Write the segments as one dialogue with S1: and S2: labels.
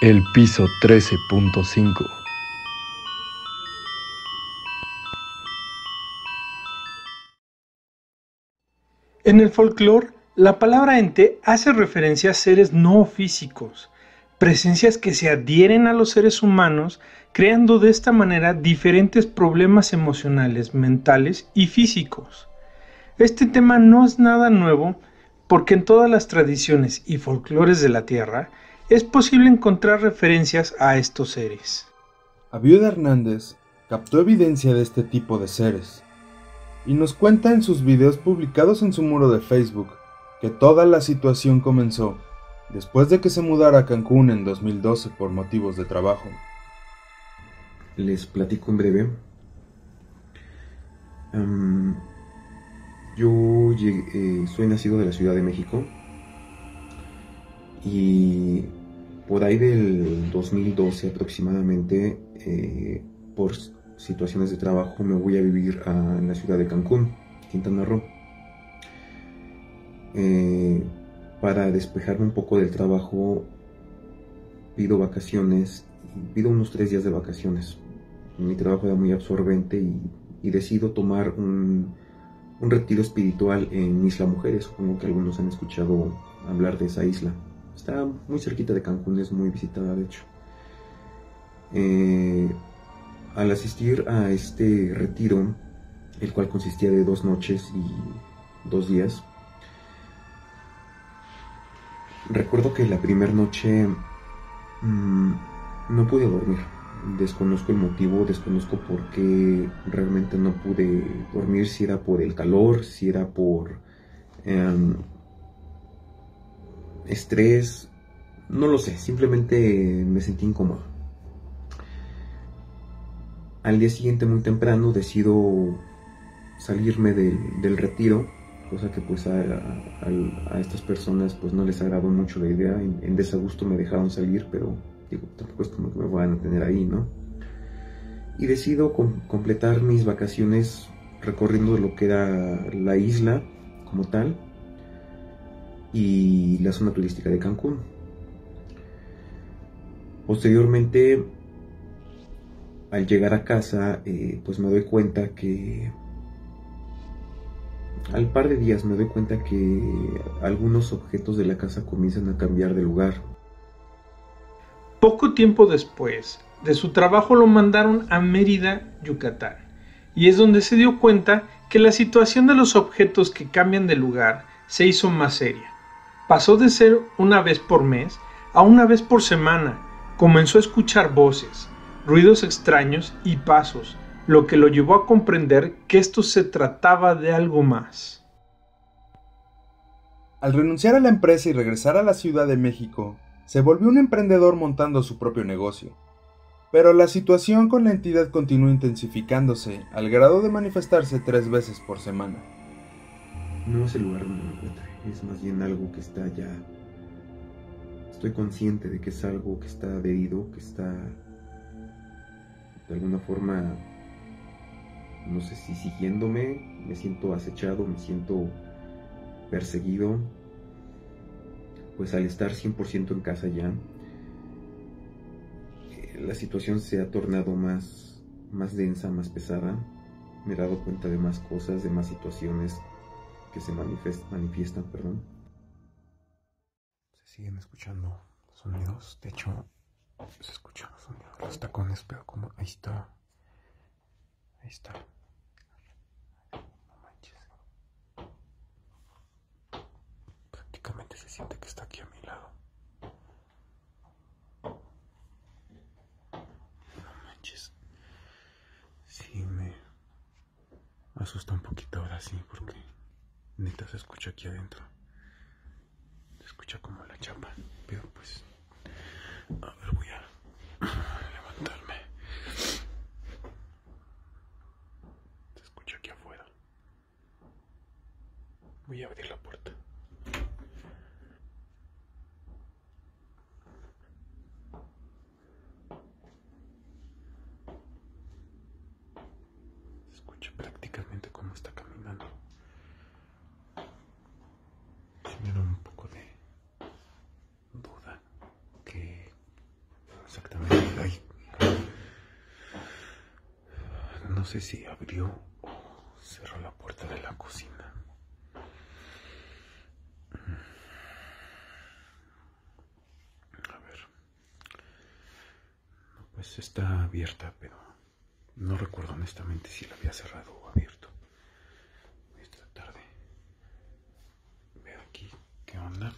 S1: El piso 13.5
S2: En el folclore, la palabra ente hace referencia a seres no físicos, presencias que se adhieren a los seres humanos, creando de esta manera diferentes problemas emocionales, mentales y físicos. Este tema no es nada nuevo porque en todas las tradiciones y folclores de la Tierra es posible encontrar referencias a estos seres.
S3: Aviuda Hernández captó evidencia de este tipo de seres y nos cuenta en sus videos publicados en su muro de Facebook que toda la situación comenzó después de que se mudara a Cancún en 2012 por motivos de trabajo.
S4: Les platico en breve. yo eh, soy nacido de la Ciudad de México y por ahí del 2012 aproximadamente, eh, por situaciones de trabajo, me voy a vivir a la ciudad de Cancún, Quintana Roo. Eh, para despejarme un poco del trabajo, pido vacaciones, pido unos tres días de vacaciones. Mi trabajo era muy absorbente y, decido tomar un, un, retiro espiritual en Isla Mujeres. Supongo que algunos han escuchado hablar de esa isla. Está muy cerquita de Cancún, es muy visitada de hecho. Eh, al asistir a este retiro, el cual consistía de dos noches y dos días, Recuerdo que la primera noche mm, no pude dormir. Desconozco el motivo, desconozco por qué realmente no pude dormir, si era por el calor, si era por em, estrés, no lo sé, simplemente me sentí incómodo. Al día siguiente muy temprano decido salirme del retiro cosa que pues a, estas personas pues no les agradó mucho la idea, en, desagusto me dejaron salir, pero digo, tampoco es como que me van a tener ahí, ¿no? Y decido completar mis vacaciones recorriendo lo que era la isla como tal y la zona turística de Cancún. Posteriormente, al llegar a casa, eh, pues me doy cuenta que al par de días me doy cuenta que algunos objetos de la casa comienzan a cambiar de lugar.
S2: Poco tiempo después de su trabajo lo mandaron a Mérida, Yucatán, y es donde se dio cuenta que la situación de los objetos que cambian de lugar se hizo más seria. Pasó de ser una vez por mes a una vez por semana. Comenzó a escuchar voces, ruidos extraños y pasos lo que lo llevó a comprender que esto se trataba de algo más.
S3: Al renunciar a la empresa y regresar a la Ciudad de México, se volvió un emprendedor montando su propio negocio. Pero la situación con la entidad continuó intensificándose al grado de manifestarse tres veces por semana.
S4: No es el lugar donde me encuentro, es más bien algo que está ya... Estoy consciente de que es algo que está adherido, que está de alguna forma no sé si siguiéndome, me siento acechado, me siento perseguido, pues al estar 100% en casa ya, eh, la situación se ha tornado más, más densa, más pesada, me he dado cuenta de más cosas, de más situaciones que se manifiestan, perdón. Se siguen escuchando sonidos, de hecho se escuchan los sonidos los tacones, pero como ahí está, ahí está. se siente que está aquí a mi lado. No manches. Sí, me asusta un poquito ahora sí, porque neta se escucha aquí adentro. Se escucha como la chapa, pero pues... A ver, voy a levantarme. Se escucha aquí afuera. Voy a abrir la puerta. un poco de duda exactamente. Ay. No sé si abrió o cerró la puerta de la cocina. A ver. Pues está abierta, pero no recuerdo honestamente si la había cerrado o abierto. Voy a tratar de ver aquí qué onda.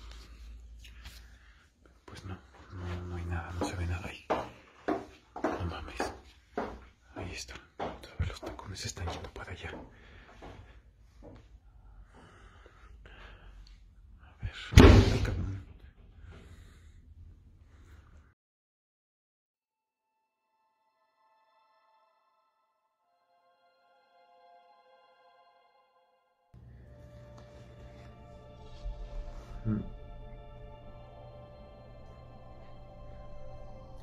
S4: Pues no, no, no hay nada, no se ve nada ahí. No mames. Ahí está. Vez los tacones están yendo para allá. A ver. Ay, cabrón.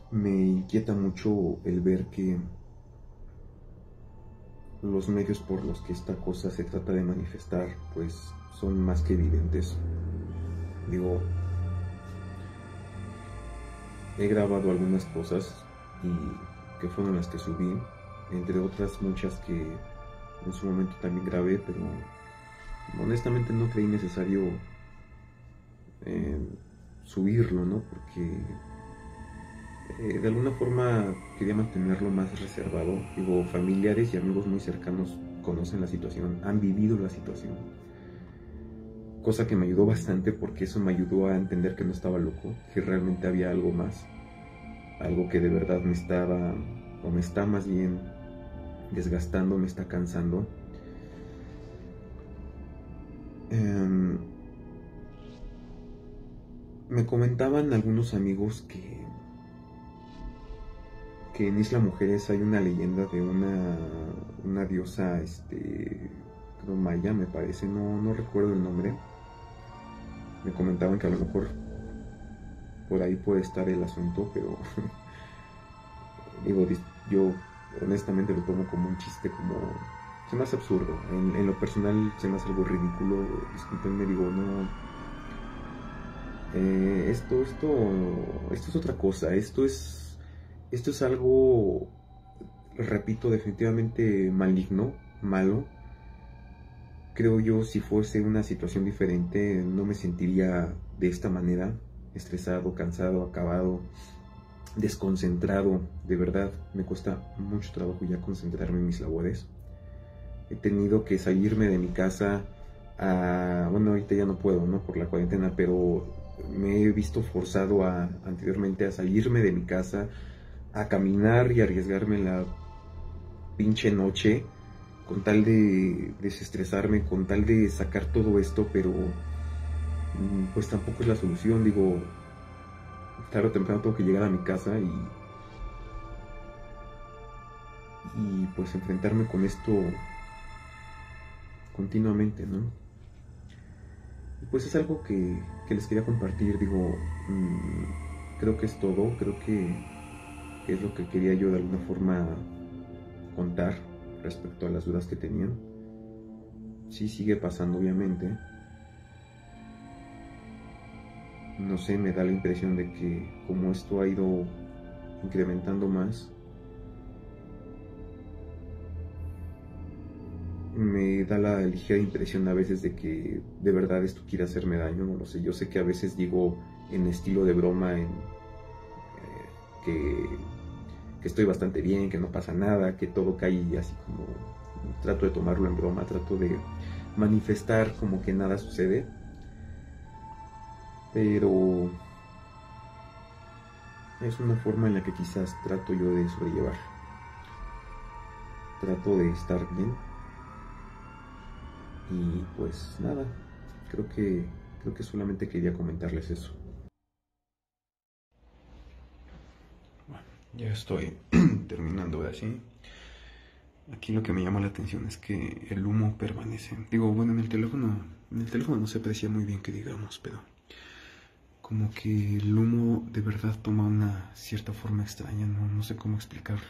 S4: Me inquieta mucho el ver que los medios por los que esta cosa se trata de manifestar pues son más que evidentes. Digo, he grabado algunas cosas y que fueron las que subí, entre otras muchas que en su momento también grabé, pero honestamente no creí necesario eh, subirlo, ¿no? Porque eh, de alguna forma quería mantenerlo más reservado. Digo, familiares y amigos muy cercanos conocen la situación, han vivido la situación. Cosa que me ayudó bastante porque eso me ayudó a entender que no estaba loco, que realmente había algo más. Algo que de verdad me estaba, o me está más bien desgastando, me está cansando. Em, me comentaban algunos amigos que que en Isla Mujeres hay una leyenda de una, una diosa, este, creo maya me parece, no, no recuerdo el nombre. Me comentaban que a lo mejor por ahí puede estar el asunto, pero digo, yo honestamente lo tomo como un chiste, como se me hace absurdo. En, en, lo personal se me hace algo ridículo. Discúlpenme, digo, no. Eh, esto, esto, esto es otra cosa. Esto es esto es algo, repito, definitivamente maligno, malo. Creo yo, si fuese una situación diferente, no me sentiría de esta manera, estresado, cansado, acabado, desconcentrado. De verdad, me cuesta mucho trabajo ya concentrarme en mis labores. He tenido que salirme de mi casa a, bueno, ahorita ya no puedo, ¿no? Por la cuarentena, pero me he visto forzado a, anteriormente a salirme de mi casa, a caminar y arriesgarme la pinche noche con tal de desestresarme, con tal de sacar todo esto, pero mm, pues tampoco es la solución, digo, tarde o temprano tengo que llegar a mi casa y y pues enfrentarme con esto continuamente, ¿no? Y pues es algo que, que les quería compartir, digo, mmm, creo que es todo, creo que es lo que quería yo de alguna forma contar respecto a las dudas que tenían. Sí sigue pasando, obviamente. No sé, me da la impresión de que como esto ha ido incrementando más, me da la ligera impresión a veces de que de verdad esto quiere hacerme daño, no lo sé. Yo sé que a veces digo en estilo de broma, eh, que que estoy bastante bien, que no pasa nada, que todo cae así como trato de tomarlo en broma, trato de manifestar como que nada sucede. Pero es una forma en la que quizás trato yo de sobrellevar. Trato de estar bien. Y pues nada, creo que creo que solamente quería comentarles eso. Ya estoy terminando así. Aquí lo que me llama la atención es que el humo permanece. Digo, bueno, en el teléfono, en el teléfono no se aprecia muy bien que digamos, pero como que el humo de verdad toma una cierta forma extraña, no sé cómo explicarlo.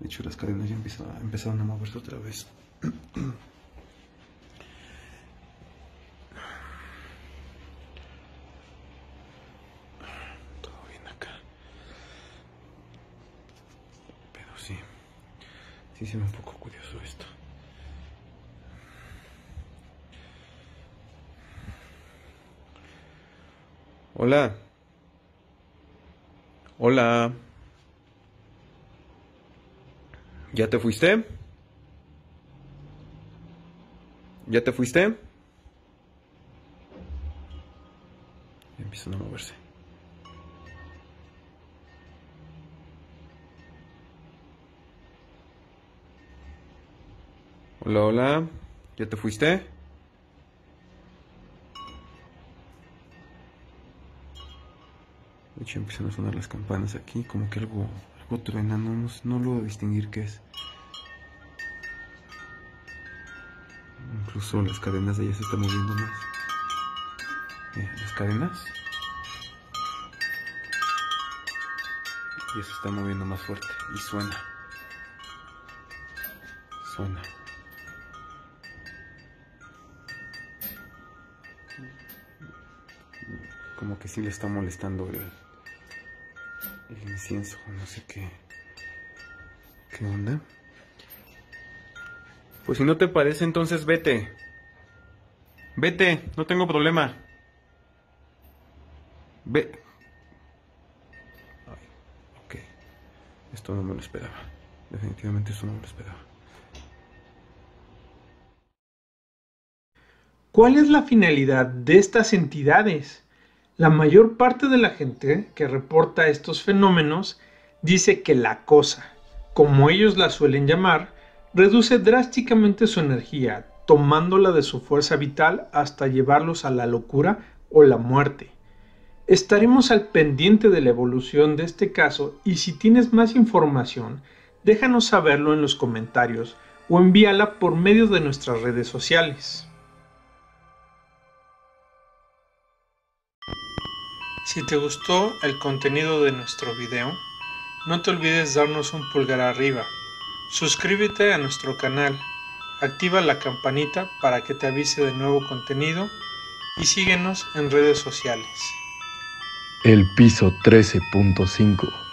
S4: De hecho, las cadenas ya empezaron a moverse otra vez. Sí se un poco curioso esto. Hola. Hola. ¿Ya te fuiste? ¿Ya te fuiste? Empiezan a moverse. Hola, hola. ¿Ya te fuiste? De hecho empiezan a sonar las campanas aquí, como que algo, algo truena, no, no, logro distinguir qué es. Incluso las cadenas de ella se están moviendo más. Eh, las cadenas. Y se está moviendo más fuerte. Y suena. Suena. Como que sí le está molestando el, el incienso. No sé qué. ¿Qué onda? Pues si no te parece, entonces vete. Vete, no tengo problema. Ve. Ay, ok. Esto no me lo esperaba. Definitivamente esto no me lo esperaba.
S2: ¿Cuál es la finalidad de estas entidades? La mayor parte de la gente que reporta estos fenómenos dice que la cosa, como ellos la suelen llamar, reduce drásticamente su energía, tomándola de su fuerza vital hasta llevarlos a la locura o la muerte. Estaremos al pendiente de la evolución de este caso y si tienes más información, déjanos saberlo en los comentarios o envíala por medio de nuestras redes sociales. Si te gustó el contenido de nuestro video, no te olvides darnos un pulgar arriba Suscríbete a nuestro canal, activa la campanita para que te avise de nuevo contenido y síguenos en redes sociales.
S1: El piso 13.5